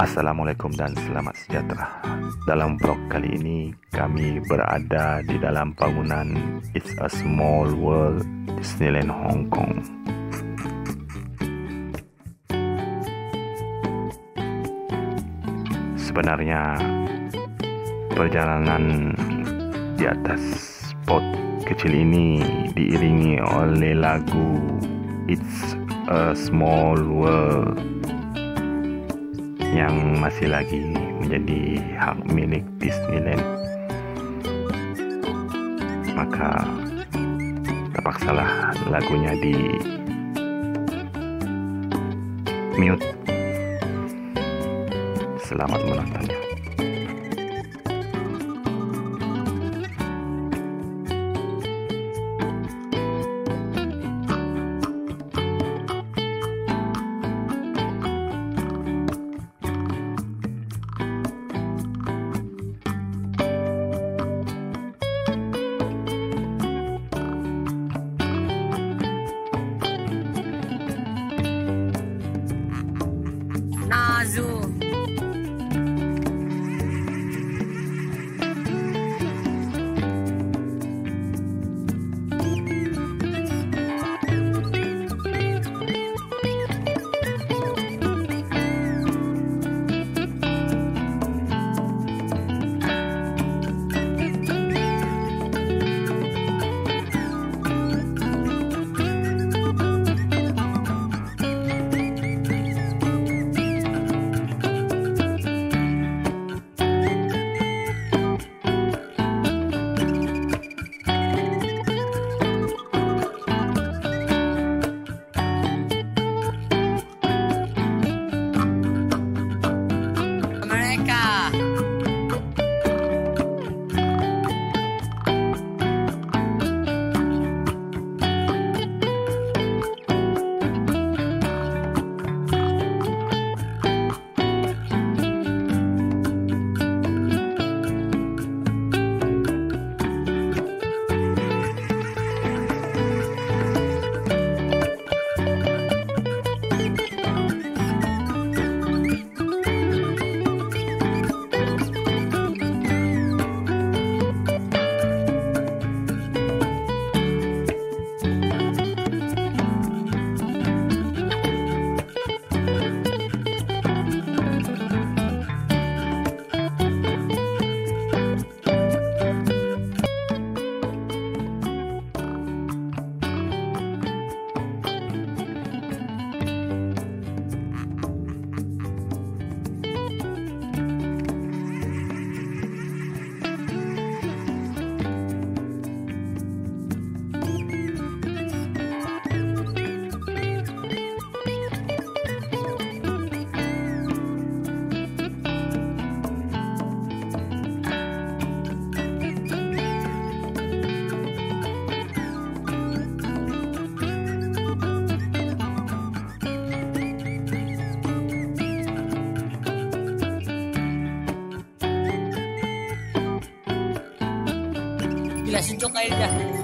Assalamualaikum dan selamat sejahtera. Dalam vlog kali ini kami berada di dalam bangunan It's a Small World Disneyland Hong Kong. Sebenarnya perjalanan di atas spot kecil ini diiringi oleh lagu It's a Small World yang masih lagi menjadi hak milik Disneyland. Maka terpaksalah lagunya di mute. Selamat menontonnya Gila sejuk air